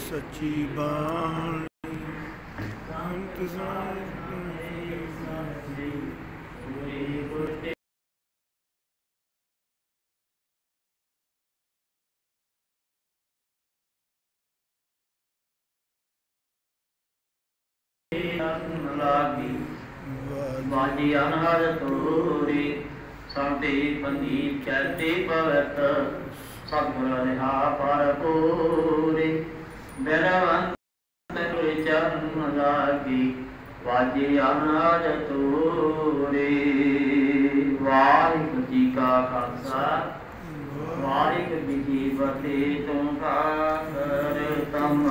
ਸੱਚੀ ਬਾਣੀ ਅੰਤ ਸਾਰ ਲਾਗੀ ਬਾਜੀ ਅਨਹਦ ਤੋਰੇ ਸੰਤੇ ਪੰਦੀ ਚਰਤੇ ਪਵਤ ਸਤਿਗੁਰ ਰਹਾ ਪਰ ਪੂਰੇ ਬਰਵੰਤ ਤੇ ਚਰਨ ਲਾਗੀ ਬਾਜੀ ਅਨਹਦ ਤੋਰੇ ਵਾਹਿਗੁਰੂ ਜੀ ਕਾ ਖਾਲਸਾ, ਵਾਹਿਗੁਰੂ ਜੀ ਕੀ ਫਤਿਹ ਤੂੰ ਕਾ ਕਰਤਮ।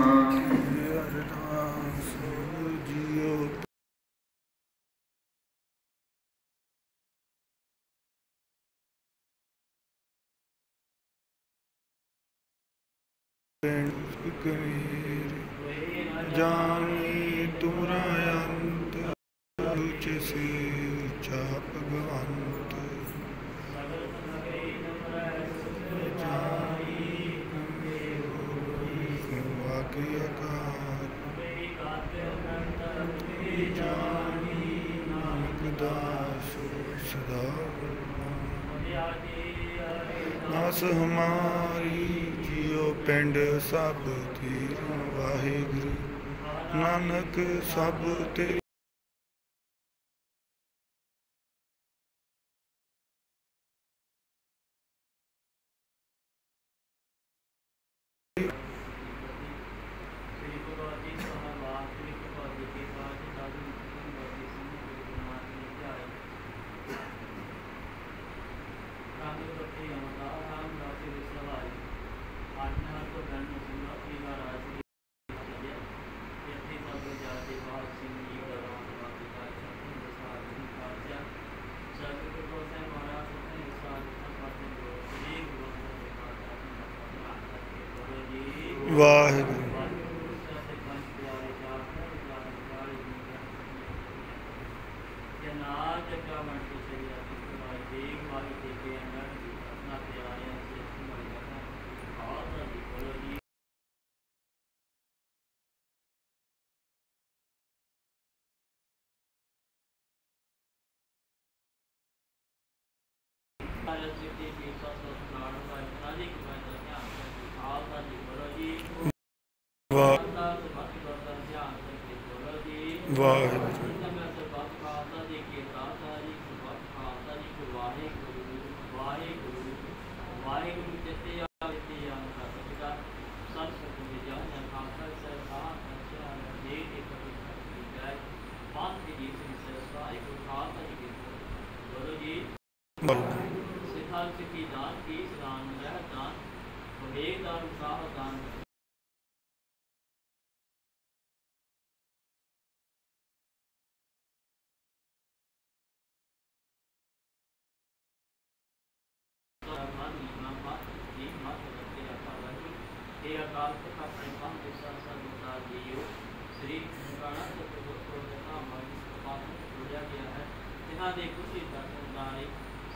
ਕਰੇ ਜਾਣੇ ਤੁਮਰਾ ਅੰਤ ਉੱਚ ਸੇ ਉੱਚਾ ਭਗਵੰਤ ਵਾਕੇ ਆਕਾਰ ਜਾਣੀ ਪਿੰਡ ਸਭ ਤੇਰਾ ਵਾਹਿਗੁਰੂ। ਨਾਨਕ ਸਭ ਤੇ ਸ੍ਰੀ ਗੁਰੂ ਜੀ ਸਾਹਿਬਾਨ ਸ੍ਰੀ ਗੁਰੂ ਜੀ ਕੀ ਬਾਤ ਦਾਦੀ ਜੀ ਦੀ ਗੁਰਮਾਨ ਦੀ ਧਿਆਏ ਕਾਮੇ ਬੱਤੀ ਆਉਂਦਾ ਰਾਮ ਦਾਸ ਦੇ ਸਵਾਈ ਆਤਮਾ ਕੋ ਗਣ ਸਿੰਘ ਆਪਣੀ ਰਾਜ ਦੀ ਇੱਥੇ ਸਭ ਜਾ ਦੇ ਬਾਦ ਸਿੰਘ ਜੀ ਦਰਵਾਨ ਵਾਦੀ ਦਾ ਛੱਤੀ ਦੇ ਸਾਥ ਦੀ ਕਾਰਜਾ ਜਗ ਗੁਰੂ ਸਾਹਿਬ ਮਹਾਰਾਜ ਸਤਿ ਸਾਧ ਸੰਪਾਦਨ ਜੋ ਸ੍ਰੀ ਗੁਰੂ ਸਾਹਿਬ ਮਹਾਰਾਜ ਜੀ ਦਾ ਗੁਰੂ ਜੀ ਵਾਹਿਗੁਰੂ। ਵਾਹਿਗੁਰੂ ਵਾਹਿਗੁਰੂ ਜਿਤੇ ਆਵੇ ਤੇ ਆਨੰਦ ਸਤਿਕਾ ਸਤ ਸਤਿ ਦੇ ਜਾਨ ਜਾਂ ਖਾਲਸਾ ਸਰਕਾਰ ਅੱਛਾ ਦੇ ਕੇ ਪਤੀ ਜਾਏ ਬਾਤ ਦੀ ਜੀ ਸਿੰਘ ਸਰਸਾਈ ਕੋ ਖਾਲਸਾ ਜੀ ਕੇ ਗੁਰੂ ਜੀ ਵਾਹਿਗੁਰੂ ਸਿਖਾਲ ਸਿੱਖੀ ਦਾਨ ਕੀ ਸਦਾਨ ਜਹ ਦਾਨ ਵਿਵੇਕ ਦਾਨ ਉਤਸਾਹ ਦਾਨ ਮਨ ਨਾਮ ਮਤ ਜੀ ਮਤ ਰੱਖੇ ਅਕਾਲ ਜੀ ਇਹ ਅਕਾਲ ਪੁਰਖ ਆਪਣੇ ਪੰਜ ਦਿਸ਼ਾ ਸਰਵਦਾ ਜੀਓ ਸ੍ਰੀ ਗੁਰਗਾਣਾ ਸਤਿਗੁਰ ਕੋ ਜਨਾ ਮਨ ਸਪਾਤ ਜੁੜਿਆ ਗਿਆ ਹੈ ਜਿਨ੍ਹਾਂ ਦੇ ਖੁਸ਼ੀ ਦਰਸ਼ਨ ਦਾਰੇ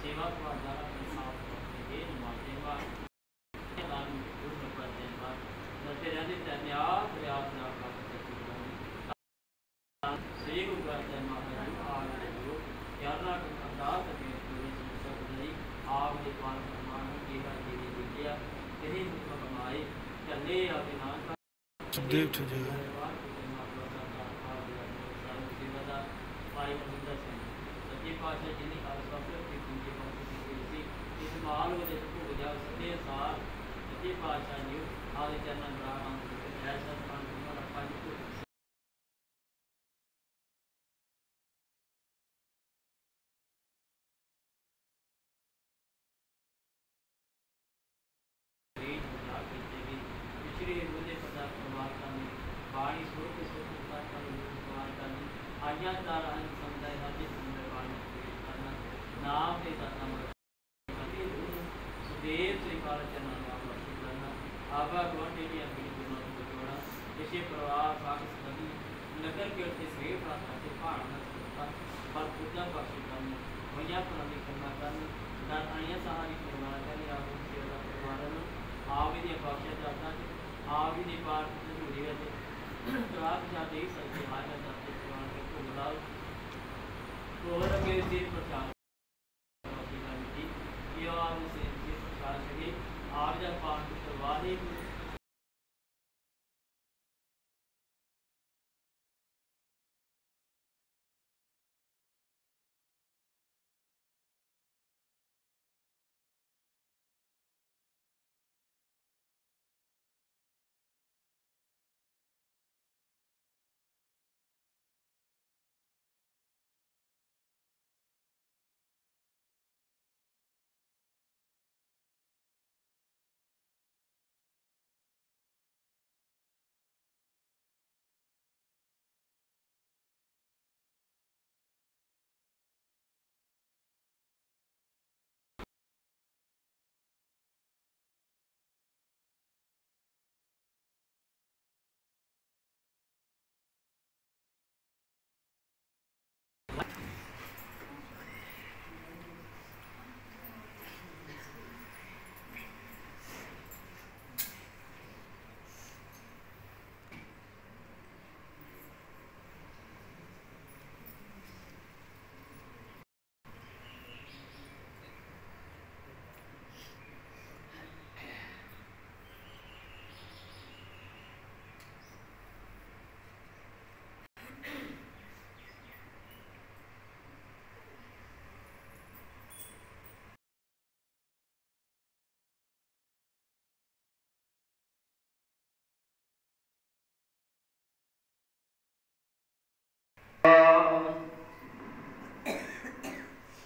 ਸੇਵਾ ਤੁਹਾਡਾ ਆਪਣੇ ਆਪ ਕਰਦੇ ਨਮਾਜ਼ੇ ਵਾ ਦਾਨ ਗੁਰ ਕਰਦੇ ਵਾ ਨਤੇ ਰਹਿੰਦੇ ਤੇ ਆਪ ਰਿਆਤ ਦਾ ਕੰਮ ਕਰਦੇ ਸ੍ਰੀ ਗੁਰੂ ਗ੍ਰੰਥ ਸਾਹਿਬ ਮਹਾਰਾਜ ਜੀ ਆਪ ਦੇ ਜੋ ਯਾਦਨਾ ਕੋ ਅਰਦਾਸ ਅਗੇ ਪੂਰੀ ਸੰਸਦ ਲਈ ਆਪ ਦੇ ਪਾਨ ਸਨਮਾਨ ਨੂੰ ਕੀਗਾ ਜੀ ਦੀ ਵਿਦਿਆ ਤੇਰੀ ਮੁਖ ਕਮਾਏ ਚੱਲੇ ਨਾਨਕ ਸਦੇ ਉੱਠ ਜਾ ਪਾਸ਼ਾ ਜੀ ਨੇ ਹਰ ਸਫਰ ਦੀ ਕੁੰਜੀ ਪਹੁੰਚੀ ਸੀ ਇਸ ਮਾਲ ਵਿੱਚ ਭੁਗ ਜਾ ਸਦੇ ਸਾਰ ਸੱਚੇ ਪਾਸ਼ਾ ਜੀ ਆਦੇ ਚਰਨਾਂ ਬਰਾਹਾਂ ਐਸਾ ਸਮਾਨ ਤੁਮਾਰਾ ਪੰਜ ਕੋ ਕਰਨੀ ਬਾਣੀ ਸੁਰਤ ਸੁਰਤ ਦਾ ਕਰਨ ਪ੍ਰਵਾਹ ਕਰਨੀ ਆਇਆ ਦਾ ਰਹਿਣ ਸੰਦਾਇ ਹਜੇ ਸੁੰਦਰ ਬਾਣੀ ਕਰਨਾ ਨਾਮ ਤੇ ਦਾਤਾ ਮਰ ਸੁਦੇਵ ਸ੍ਰੀ ਕਾਲ ਚਰਨ ਨਾਮ ਵਰਤੀ ਕਰਨਾ, ਆਗਾ ਗਵਾਂਡੇ ਦੀ ਅਗਲੀ ਗੁਰੂ ਨੂੰ ਜੋੜਾ ਇਸੇ ਪ੍ਰਵਾਹ ਸਾਖ ਸਦੀ ਨਗਰ ਕੇ ਉੱਤੇ ਸ੍ਰੀ ਪ੍ਰਾਰਥਨਾ ਤੇ ਭਾਣ ਨਾ ਸੁਣਤਾ ਪਰ ਪੂਜਾ ਬਖਸ਼ ਕਰਨ ਹੋਈਆਂ ਪ੍ਰਣਾਮੀ ਕਰਨਾ ਕਰਨ ਦਾਤਾਨੀਆਂ ਸਹਾਰੀ ਕਰਵਾਣਾ ਕਰੇ ਆਪ ਸੇਵਾ ਪਰਿਵਾਰਾਂ ਨੂੰ ਆਪ ਹੀ ਦੀਆਂ ਬਖਸ਼ਿਆ ਦਾਤਾਂ ਚ ਆਪ ਹੀ ਦੀ ਪਾਠ ਜ਼ਰੂਰੀ ਵਿੱਚ ਕਲਾਕ ਜਾਂ ਦੇ ਸਕਦੇ ਹਾਜ਼ਰ ਦਾਤੇ ਜਵਾਨ ਕੇ ਭੁੱਲ ਲਾਓ ਕੋਹਰ ਕੇ ਸਿਰ ਪ੍ਰਚਾਰ ਕਰਦੀ ਗੱਲ ਦੀ ਇਹ ਆਪ ਦੇ ਸਿਰ ਸਿਰ ਪ੍ਰਚਾਰ ਸਕੇ ਆਪ ਜਦ ਪਾਠ ਕਰਵਾ ਦੇ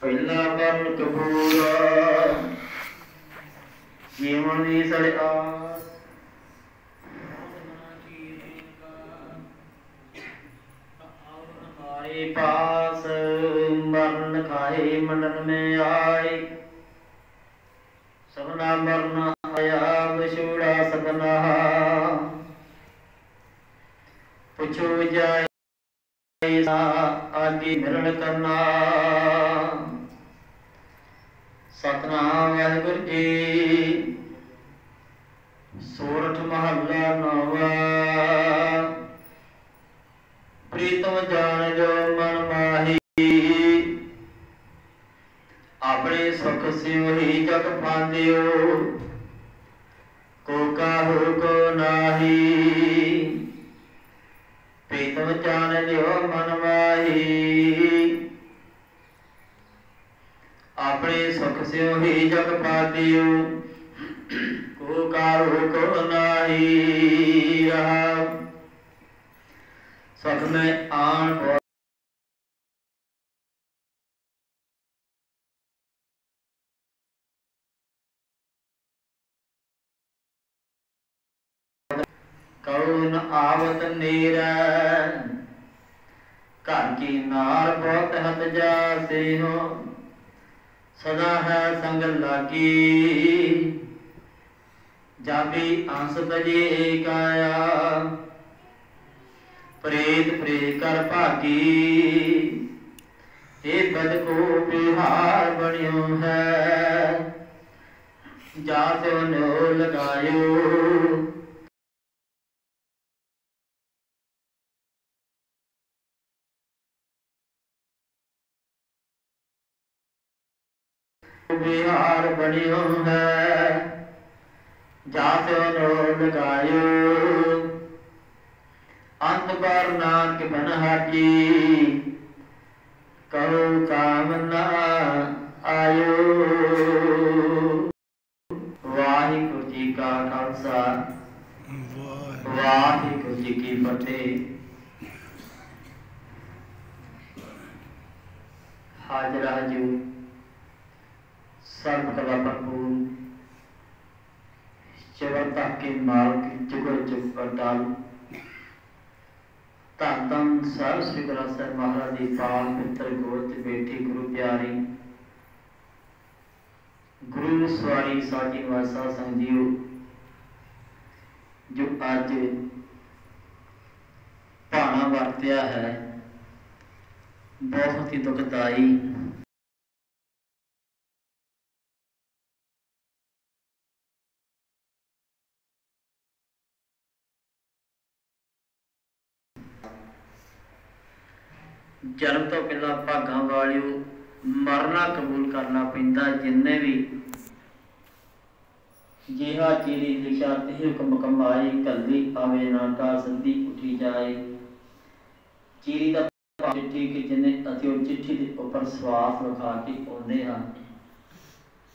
ਪਹਿਲਾ ਮਨ ਕਬੂਰਾ ਜੀਵਨ ਦੀ ਸੜਿਆ। ਹਮਾਰੇ ਪਾਸ, ਮਰਨ ਖਾਏ, ਮਨਨ ਮੇ ਆਏ। ਸਭਨਾ ਮਰਨ ਆਇਆ, ਵਿਛੋੜਾ ਸਭਨਾ। ਪੁੱਛੋ ਜਾਏ, ਆਗੇ ਮਿਲਣ ਕਰਨਾ। ਸਤਨਾਮ ਵਾਹਿਗੁਰੂ ਜੀ ਸੋਰਠ ਮਹੱਲਾ ਨਵਾ। ਪ੍ਰੀਤਮ ਜਾਣ ਜੋ ਮਨ ਮਾਹੀ। ਆਪਣੇ ਸੁਖ ਸਿਉ ਹੀ ਜਗ ਪਾਂਦਿਓ। ਕੋ ਕਾਹੂ ਕੋ ਨਾਹੀ। ਪ੍ਰੀਤਮ ਜਾਣ ਲਿਓ ਮਨ ਮਾਹੀ। ਆਪਣੇ ਸੁਖ ਸਿਉ ਹੀ ਜਗ ਪਾਦਿਓ ਕੋ ਕਾਹੂ ਕੋ ਨਾਹੀ ਰਹਾ। ਸੁਖ ਮੈਂ ਆਣ ਕੋ ਕਉਨ ਆਵਤ ਨੀਰੈ। ਘਰ ਕੀ ਨਾਰ ਬਹੁਤ ਹਤ ਜਾਸੇ ਹੋ ਸਦਾ ਹੈ ਸੰਗ ਲਾਗੀ। ਜਾਬੀ ਅੰਸ ਤਜੇ ਕਾਇਆ। ਪ੍ਰੇਤ ਪ੍ਰੇ ਕਰ ਭਾਗੀ। ਇਹ ਬਦ ਕੋ ਬਿਹਾਰ ਬਣਿਓ ਹੈ। ਜਾ ਤੇ ਨੋ ਲਗਾਇਓ। ਬਿਹਾਰ ਬਣਿਓ ਹੈ। ਜਾਤ ਨੋ ਲਗਾਇਓ। ਅੰਤ ਪਰ ਨਾਨਕ ਬਨ ਹਾਜੀ ਕਰੋ ਕਾਮ ਆਇਓ। ਵਾਹਿਗੁਰੂ ਜੀ ਕਾ ਖਾਲਸਾ। ਵਾਹਿਗੁਰੂ ਜੀ ਕੀ ਫਤਿਹ। ਹਾਜ਼ਰ ਹਾਜੂ ਸਰਬ ਕਲਾ ਭਰਪੂਰ ਚਵਰਤਾ ਕੇ ਮਾਲਕ ਜੁਗਲ ਜੁਗ ਪਰਦਾਲ ਧੰਨ ਧੰਨ ਸਾਹਿਬ ਸ੍ਰੀ ਗੁਰੂ ਗ੍ਰੰਥ ਸਾਹਿਬ ਮਹਾਰਾਜ ਦੀ ਪਾਵਨ ਮਿੱਤਰ ਗੋਦ ਤੇ ਬੈਠੀ ਗੁਰੂ ਪਿਆਰੀ ਗੁਰੂ ਸਵਾਰੀ ਸਾਜੀ ਵਾਸਾ ਸੰਜੀਓ ਜੋ ਅੱਜ ਜਨਮ ਤੋਂ ਪਹਿਲਾਂ ਭਾਗਾਂ ਵਾਲਿਓ ਮਰਨਾ ਕਬੂਲ ਕਰਨਾ ਪੈਂਦਾ ਜਿੰਨੇ ਵੀ ਜਿਹਾ ਚੀਰੀ ਲਿਖਿਆ ਤੇ ਹੁਕਮ ਕਮਾਈ ਕੱਲੀ ਆਵੇ ਨਾ ਕਾ ਸੰਧੀ ਉਠੀ ਜਾਏ। ਚੀਰੀ ਦਾ ਚਿੱਠੀ ਕਿ ਜਿੰਨੇ ਅਸੀਂ ਉਹ ਚਿੱਠੀ ਦੇ ਉੱਪਰ ਸਵਾਸ ਲਿਖਾ ਕੇ ਆਉਂਦੇ ਹਾਂ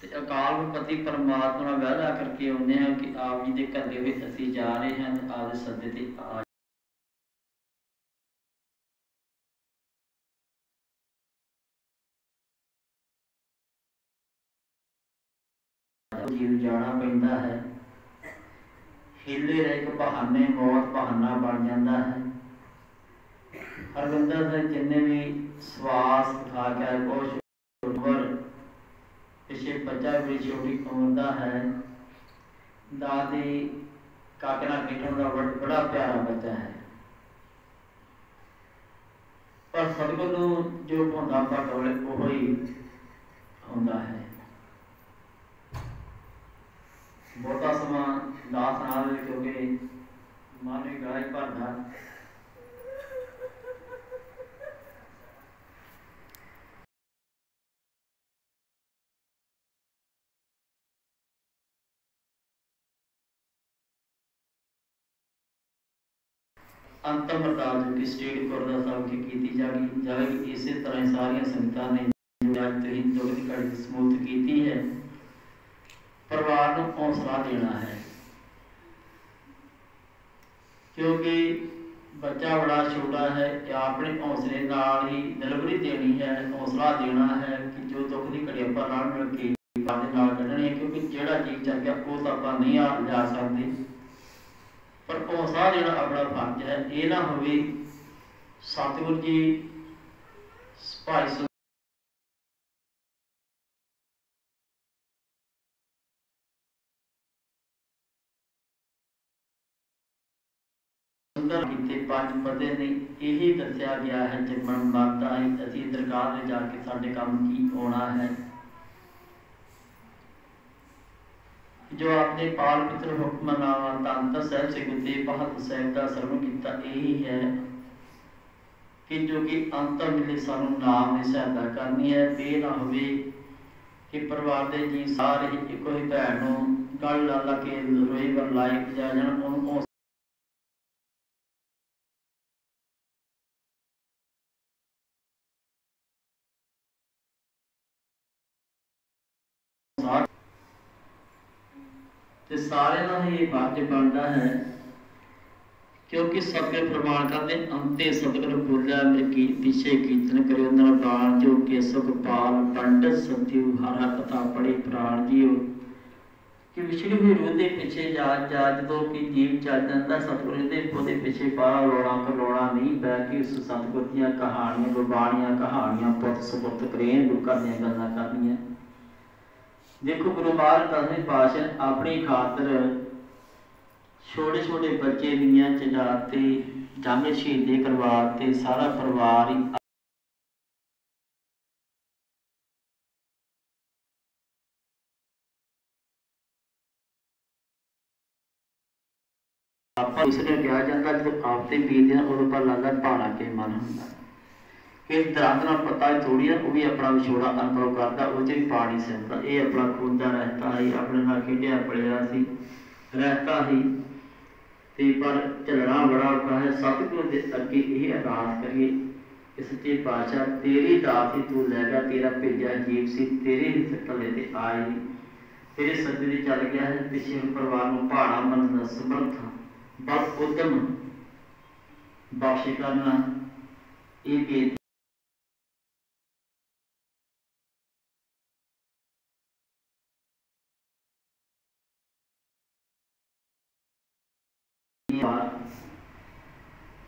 ਤੇ ਅਕਾਲ ਪਤੀ ਪਰਮਾਤਮਾ ਨਾਲ ਵਾਅਦਾ ਕਰਕੇ ਆਉਂਦੇ ਹਾਂ ਕਿ ਆਪ ਜੀ ਦੇ ਘਰ ਦੇ ਵਿੱਚ ਅਸੀਂ ਜਾ ਰਹੇ ਹਾਂ ਆਪ ਦੇ ਸੱਦੇ ਤੇ ਆ ਜੀਵ ਜਾਣਾ ਪੈਂਦਾ ਹੈ। ਹਿੱਲੇ ਦਾ ਇੱਕ ਬਹਾਨੇ, ਮੌਤ ਬਹਾਨਾ ਬਣ ਜਾਂਦਾ ਹੈ। ਹਰਵਿੰਦਰ ਦੇ ਜਿੰਨੇ ਵੀ ਸਵਾਸ ਖਾ ਕੇ ਬਹੁਤ ਉਮਰ ਪਿਛੇ ਬੱਚਾ ਵੀ ਛੋਟੀ ਉਮਰ ਦਾ ਹੈ। ਦਾਦੀ ਕਾਕੇ ਨਾਲ ਦਾ ਬੜਾ ਪਿਆਰਾ ਬੱਚਾ ਹੈ। ਪਰ ਸਤਿਗੁਰ ਨੂੰ ਜੋ ਹੁੰਦਾ ਪਟੋਲੇ ਉਹ ਹੀ ਹੁੰਦਾ ਹੈ। ਬਹੁਤਾ ਸਮਾਂ ਦਾਸ ਨਾਲ ਕਿਉਂਕਿ ਮਨ ਵੀ ਗਾਇ ਭਰਦਾ ਅੰਤਮ ਅਰਦਾਸ ਜੋ ਕਿ ਸਟੇਟ ਗੁਰਦਾ ਸਾਹਿਬ ਕੀ ਕੀਤੀ ਜਾਗੀ ਜਾਵੇਗੀ ਇਸੇ ਤਰ੍ਹਾਂ ਹੀ ਸਾਰੀਆਂ ਸੰਗਤਾਂ ਨੇ ਜੋ ਅੱਜ ਤੁਸੀਂ ਦੁੱਖ ਦੀ ਘੜੀ ਦੀ ਸਮੂਲਤ ਕੀਤੀ ਹੈ ਪਰਿਵਾਰ ਨੂੰ ਹੌਸਲਾ ਦੇਣਾ ਹੈ। ਕਿਉਂਕਿ ਬੱਚਾ ਬੜਾ ਛੋਟਾ ਹੈ, ਤੇ ਆਪਣੇ ਹੌਸਲੇ ਨਾਲ ਹੀ ਡਿਲੀਵਰੀ ਦੇਣੀ ਹੈ, ਹੌਸਲਾ ਦੇਣਾ ਹੈ ਕਿ ਜੋ ਦੁੱਖ ਦੀ ਘੜੀ ਆਪਾਂ ਨਾਲ ਮਿਲ ਕੇ ਆਪਣੇ ਨਾਲ ਕੱਢਣੀ ਹੈ, ਕਿਉਂਕਿ ਜਿਹੜਾ ਚੀਜ਼ ਚੱਲ ਗਿਆ ਉਹ ਤਾਂ ਆਪਾਂ ਨਹੀਂ ਆ ਲਿਆ ਸਕਦੇ। ਪਰ ਹੌਸਲਾ ਦੇਣਾ ਆਪਣਾ ਫਰਜ਼ ਹੈ, ਇਹ ਨਾ ਹੋਵੇ ਸਤਿਗੁਰ ਜੀ, ਭਾਈ ਕੀਤੇ ਪੰਜ ਨੇ, ਇਹੀ ਦੱਸਿਆ ਗਿਆ ਹੈ ਕਿ ਮਨ ਅਸੀਂ ਦਰਗਾਹ ਤੇ ਜਾ ਕੇ ਸਾਡੇ ਕੰਮ ਕੀ ਹੋਣਾ ਹੈ। ਜੋ ਆਪਨੇ ਪਾਲ ਪਿਤਰ ਹੁਕਮਨਾਮਾ ਤੰਤ ਸਾਹਿਬ ਸਿਗੁਤੇ ਬਹਤ ਸਾਹਿਬ ਦਾ ਸਰਵਣ ਕੀਤਾ, ਇਹੀ ਹੈ ਕਿ ਜੋ ਕਿ ਅੰਤਮ ਵੇਲੇ ਸਾਨੂੰ ਨਾਮ ਦੀ ਸਹਾਇਤਾ ਕਰਨੀ ਹੈ। ਇਹ ਨਾ ਹੋਵੇ ਕਿ ਪਰਿਵਾਰ ਦੇ ਜੀ ਸਾਰੇ ਇੱਕੋ ਹੀ ਭੈਣ ਨੂੰ ਗਲ ਲਾ ਲਾ ਕੇ ਰੋਈ ਵਰ ਲਾਇਕ ਜਾ ਜਾਣ, ਉਹਨੂੰ ਸਾਥ ਤੇ ਸਾਰਿਆਂ ਦਾ ਇਹ ਫਰਜ਼ ਬਣਦਾ ਹੈ, ਕਿਉਂਕਿ ਸਤਿਗੁਰ ਪ੍ਰਮਾਣ ਕਰਦੇ, ਅੰਤੇ ਸਤਿਗੁਰ ਬੋਲਿਆ ਮੇਰੇ ਕੀ ਪਿਛੇ ਕੀਰਤਨ ਕਰਿਓ ਨਰਦਾਨ ਜੋ ਕੇ ਸੁਖ ਪੰਡਤ ਸਤਿਉ ਹਰਾ ਕਥਾ ਪੜੀ ਪ੍ਰਾਣ ਜੀਓ। ਕਿ ਵਿਛੜੀ ਹੋਈ ਰੂਹ ਦੇ ਪਿੱਛੇ ਜਾ ਜਾ ਜਦੋਂ ਕਿ ਜੀਵ ਚੱਲ ਜਾਂਦਾ, ਸਤਿਗੁਰ ਦੇ ਉਹਦੇ ਪਿੱਛੇ ਬਾਹਰ ਲੋੜਾਂ ਕਰੋੜਾਂ ਨਹੀਂ ਬੈ ਕੇ ਉਸ ਸਤਿਗੁਰ ਦੀਆਂ ਕਹਾਣੀਆਂ, ਗੁਰਬਾਣੀਆਂ, ਕਹਾਣੀਆਂ ਪੁੱਤ ਸੁਪੁੱਤ ਗੁਰੂ ਘਰ ਦੀਆਂ ਗੱਲਾਂ ਕਰਨੀਆਂ। ਦੇਖੋ ਗੁਰੂ ਮਹਾਰਾਜ ਦਸਵੇਂ ਪਾਤਸ਼ਾਹ ਆਪਣੀ ਖਾਤਰ ਛੋਟੇ ਛੋਟੇ ਬੱਚੇ ਦੀਆਂ ਚਜਾਤੇ ਜੰਗ ਸ਼ਹੀਦੇ ਕਰਵਾ ਤੇ ਸਾਰਾ ਪਰਿਵਾਰ ਹੀ ਆਪਾਂ ਇਸ ਨੇ ਕਿਹਾ ਜਾਂਦਾ ਜਦੋਂ ਆਪ ਤੇ ਬੀਤਦੇ ਆ ਉਦੋਂ ਪਰ ਲੱਗਦਾ ਭਾਣਾ ਕੇ ਮਨ ਹੁੰਦਾ। ਇਸ ਦਰਦ ਨਾਲ ਪਤਾ ਥੋੜੀ ਆ ਉਹ ਵੀ ਆਪਣਾ ਵਿਛੋੜਾ ਅਨੁਭਵ ਕਰਦਾ, ਉਹ ਚ ਵੀ ਪਾਣੀ ਸਿਮਦਾ ਇਹ ਆਪਣਾ ਖੂਨ ਰਹਿਤਾ ਹੈ ਆਪਣੇ ਨਾਲ ਖੇਡਿਆ ਪੜਿਆ ਸੀ ਰਹਿਤਾ ਹੀ ਤੇ ਪਰ ਝਲਣਾ ਬੜਾ ਔਖਾ ਹੈ, ਸਤਿਗੁਰ ਦੇ ਅੱਗੇ ਇਹ ਅਰਦਾਸ ਕਰੀਏ ਕਿ ਸੱਚੇ ਪਾਤਸ਼ਾਹ, ਤੇਰੀ ਦਾਤ ਹੀ ਤੂੰ ਲੈ ਗਿਆ, ਤੇਰਾ ਭੇਜਿਆ ਜੀਵ ਸੀ, ਤੇਰੇ ਹੀ ਥੱਲੇ ਤੇ ਆਏ ਤੇਰੇ ਸੱਜੇ ਦੇ ਚੱਲ ਗਿਆ ਹੈ, ਪਿੱਛੇ ਪਰਿਵਾਰ ਨੂੰ ਪਹਾੜਾ ਮੰਨ ਦਾ ਸਮਰਥ ਬਸ ਉਦਮ ਬਖਸ਼ ਕਰਨਾ, ਇਹ ਬੇਨਤੀ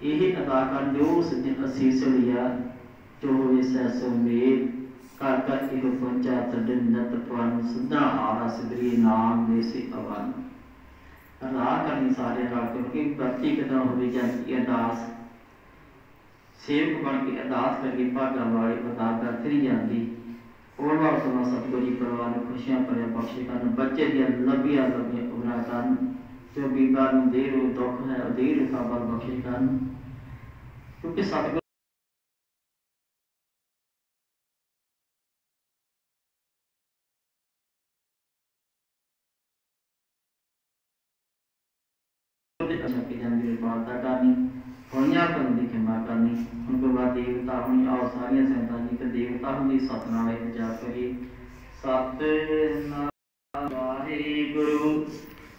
ਇਹ ਅਦਾ ਕਰ ਜੋ ਸਜਣ ਅਸੀਸ ਲਿਆ ਜੋ ਹੋਵੇ ਸੈਸੋ ਮੇਰ ਕਰ ਕਰ ਇਹ ਪਹੁੰਚਾ ਤਦਨ ਨਤ ਪਵਨ ਸਦਾ ਹਾਰਾ ਸਿਦਰੀ ਨਾਮ ਦੇ ਸੇ ਅਵਨ ਅਦਾ ਕਰਨੀ ਸਾਰੇ ਨਾਲ ਕਿਉਂਕਿ ਪ੍ਰਤੀ ਕਿਦਾਂ ਹੋਵੇ ਜਾਂਦੀ ਅਰਦਾਸ। ਸੇਵਕ ਬਣ ਕੇ ਅਰਦਾਸ ਕਰਕੇ ਭਾਗਾਂ ਵਾਲੀ ਅਦਾ ਕਰ ਜਾਂਦੀ। ਉਹ ਸਮਾਂ ਸਤਿਗੁਰੂ ਪਰਿਵਾਰ ਖੁਸ਼ੀਆਂ ਭਰਿਆ ਬਖਸ਼ੇ ਕਰਨ, ਬੱਚੇ ਦੀਆਂ ਲੰਬੀਆਂ ਲੱਭੀਆਂ ਉਮਰਾਂ ਕਰਨ। ਤੇ ਬੀਬਾ ਨੂੰ ਦੇ ਰੋ ਦੁੱਖ ਹੈ ਦੇ ਰੋ ਕਾਬਲ ਬਖਸ਼ੇ ਕਰਨ। ਕਿਉਂਕਿ ਸਤਿਗੁਰ ਛੱਪੀ ਜਾਂਦੀ ਪਾਲਤਾ ਕਰਨੀ ਹੋਈਆਂ ਕਰਨ ਦੀ ਖਿਮਾ ਕਰਨੀ ਹੁਣ ਤੋਂ ਬਾਅਦ ਦੇਵਤਾ ਹੁਣੀ, ਆਓ ਸਾਰੀਆਂ ਸੰਤਾਂ ਜੀ ਤੇ ਦੇਵਤਾ ਹੁੰਦੀ ਸਤਨਾਮ ਵਿੱਚ ਜਾ ਕਰੀ ਸਤਨਾਮ ਵਾਹਿਗੁਰੂ।